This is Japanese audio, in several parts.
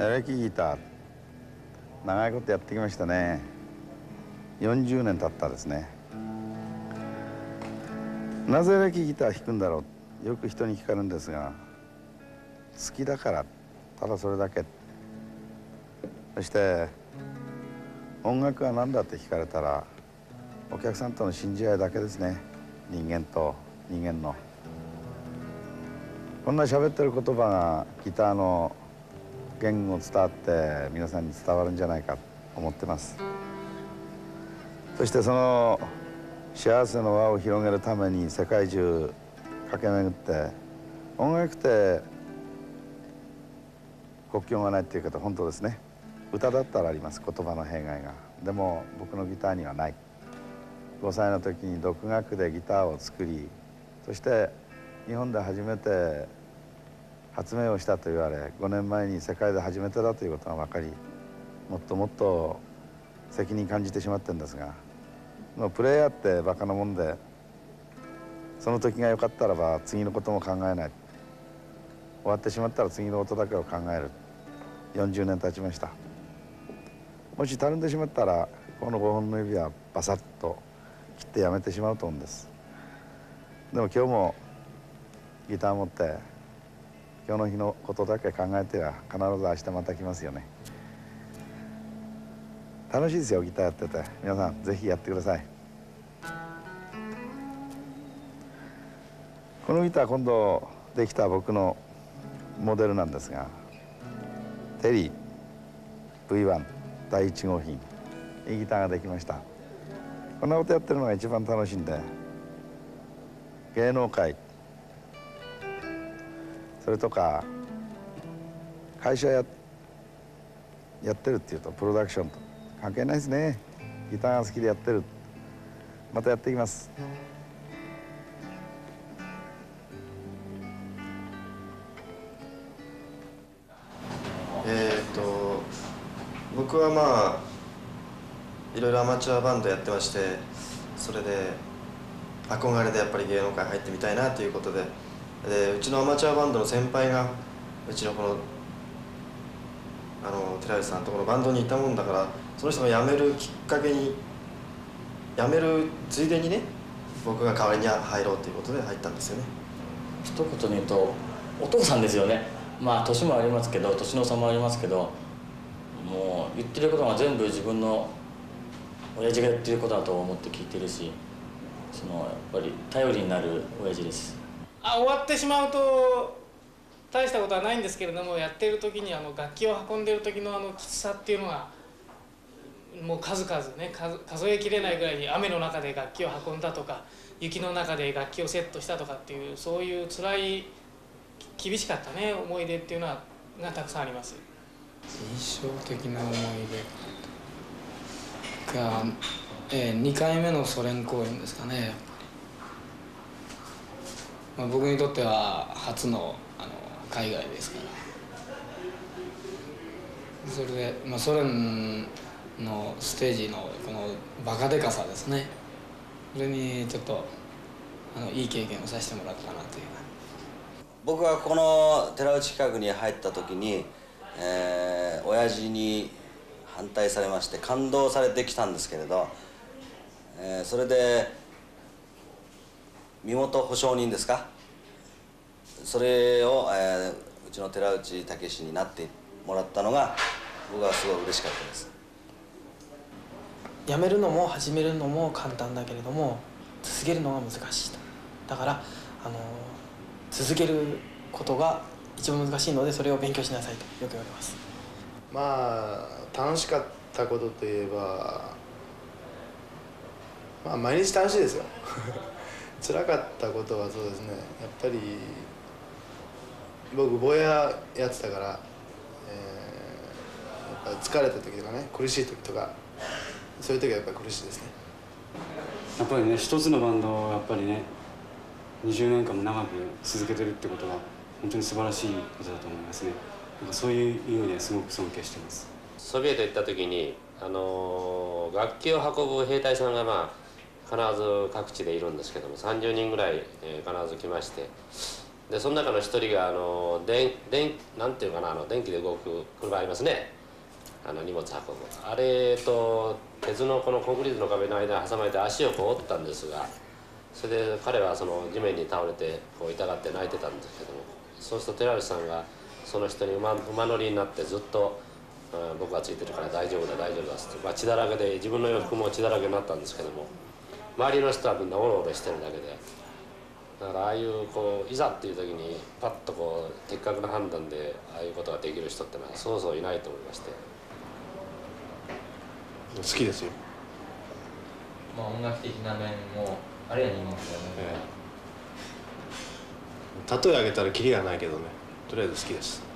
エレキギター長いことやってきましたね。40年経ったですね。なぜエレキギター弾くんだろう。よく人に聞かれるんですが好きだからただそれだけ。そして音楽は何だって聞かれたらお客さんとの信じ合いだけですね。人間と人間の。こんな喋ってる言葉がギターの言語伝わって皆さんに伝わるんじゃないかと思ってます。そしてその幸せの輪を広げるために世界中駆け巡って音楽って国境がないっていうこと本当ですね。歌だったらあります言葉の弊害が。でも僕のギターにはない。5歳の時に独学でギターを作りそして日本で初めて発明をしたと言われ5年前に世界で初めてだということが分かりもっともっと責任感じてしまってるんですがもうプレイヤーってバカなもんでその時が良かったらば次のことも考えない。終わってしまったら次のことだけを考える。40年経ちました。もしたるんでしまったらこの5本の指はバサッと切ってやめてしまうと思うんです。でも今日もギター持って今日の日のことだけ考えては必ず明日また来ますよね。楽しいですよギターやってて。皆さんぜひやってください。このギター今度できた僕のモデルなんですがテリー V1 第1号品。いいギターができました。こんなことやってるのが一番楽しいんで芸能界それとか会社ややってるっていうとプロダクションと関係ないですね。ギターが好きでやってる。またやっていきます。えっと僕はまあいろいろアマチュアバンドやってましてそれで憧れでやっぱり芸能界入ってみたいなということででうちのアマチュアバンドの先輩がうちのこのあの寺内さんとこのバンドにいたもんだからその人が辞めるきっかけに辞めるついでにね僕が代わりに入ろうということで入ったんですよね。一言に言うとお父さんですよね。まあ年もありますけど年の差もありますけどもう言ってることが全部自分の親父が言ってることだと思って聞いてるしそのやっぱり頼りになる親父です。あ終わってしまうと大したことはないんですけれどもやってる時にあの楽器を運んでる時のあのきつさっていうのがもう数々ね数数えきれないぐらいに雨の中で楽器を運んだとか雪の中で楽器をセットしたとかっていうそういう辛い厳しかったね思い出っていうのはがたくさんあります。印象的な思い出。が、えー、2回目のソ連公演ですかね、まあ、僕にとっては初のあの海外ですから。それで、まあ、ソ連のステージのこのバカでかさですね。それにちょっとあのいい経験をさせてもらったなという。僕がこの寺内企画に入った時に、えー、親父に反対されまして感動されてきたんですけれど、えー、それで身元保証人ですか？それを、えー、うちの寺内武になってもらったのが僕はすごい嬉しかったです。辞めるのも始めるのも簡単だけれども続けるのが難しいと。だからあの続けることが一番難しいのでそれを勉強しなさいとよく言われます。まあ楽しかったことといえばまあ毎日楽しいですよ辛かったことはそうですね。やっぱり僕坊ややってたから、えー、やっぱ疲れた時とかね苦しい時とかそういう時はやっぱり苦しいですね。やっぱりね一つのバンドをやっぱりね20年間も長く続けてるってことは本当に素晴らしいことだと思いますね。なんかそういう意味ですごく尊敬してます。ソビエト行った時にあの楽器を運ぶ兵隊さんがまあ必ず各地でいるんですけども30人ぐらい、えー、必ず来ましてでその中の一人があの電なんていうかなあの電気で動く車ありますね。あの荷物運ぶ。あれと鉄のこのコンクリートの壁の間に挟まれて足をこう折ったんですがそれで彼はその地面に倒れてこう痛がって泣いてたんですけどもそうすると寺内さんがその人に馬馬乗りになってずっと「うん僕がついてるから大丈夫だ大丈夫だ」っつって、まあ、血だらけで自分の洋服も血だらけになったんですけども周りの人はみんなオロオロしてるだけで。だからああいうこういざっていう時にパッとこう的確な判断でああいうことができる人ってのはそうそういないと思いまして。好きですよ、まあ音楽的な面もあるいは人間的な面も。ええ。例えあげたらキリがないけどね。とりあえず好きです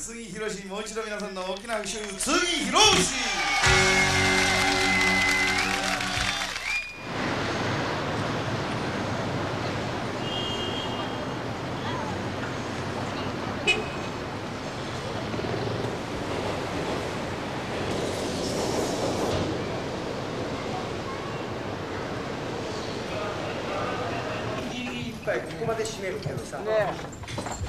まくった宇津木宏にもう一度皆さんの大きな拍手宇津木宏ギリギリいっぱいここまで締めるけどさ、あ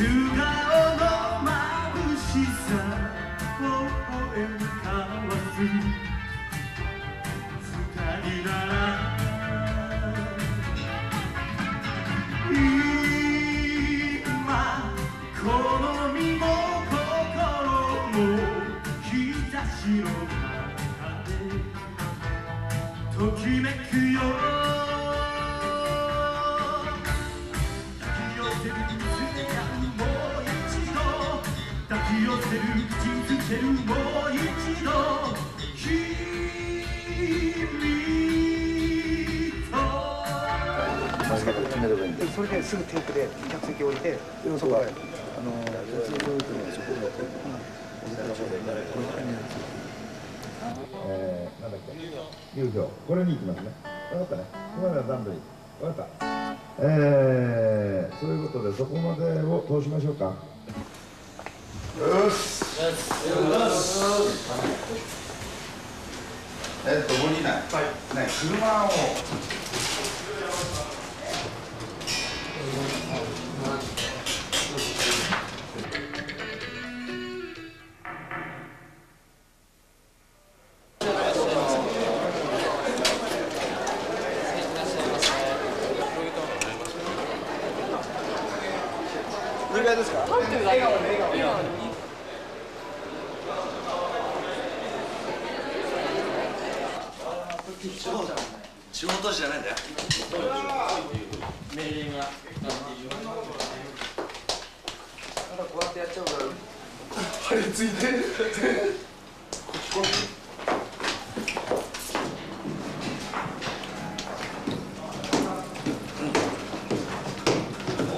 素顔の眩しさを追わす二人なら今この身も心も日差しの中てときめくよ口づけるもう一度それです。ぐテープで客席降りてそこであの普通のルートでそこでえー、なんだっけ流氷これに行きます。ね分かったねここまでは段取り分かったえー、そういうことでそこまでを通しましょうかよし。えっと無理ない、ね車を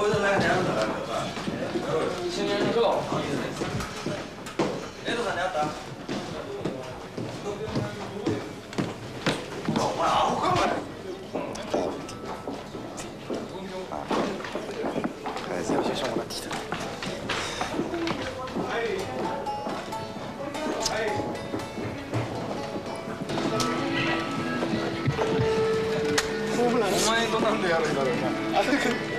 こういうの中にあるんだか一緒にやりましょう遠藤さんに会ったお前アホか。お前お前となんでやるんだろうな。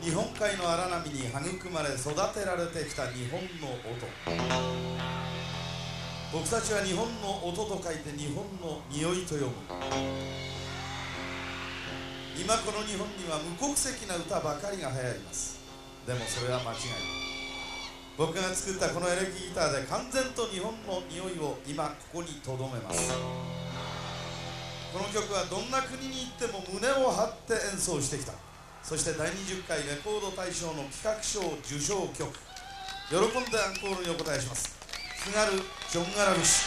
日本海の荒波に育まれ育てられてきた日本の音。僕たちは日本の音と書いて日本の匂いと読む。今この日本には無国籍な歌ばかりが流行ります。でもそれは間違い僕が作ったこのエレキギターで完全と日本の匂いを今ここにとどめます。この曲はどんな国に行っても胸を張って演奏してきた。そして第20回レコード大賞の企画賞受賞曲。喜んでアンコールにお答えします。津軽ジョン・アラブシ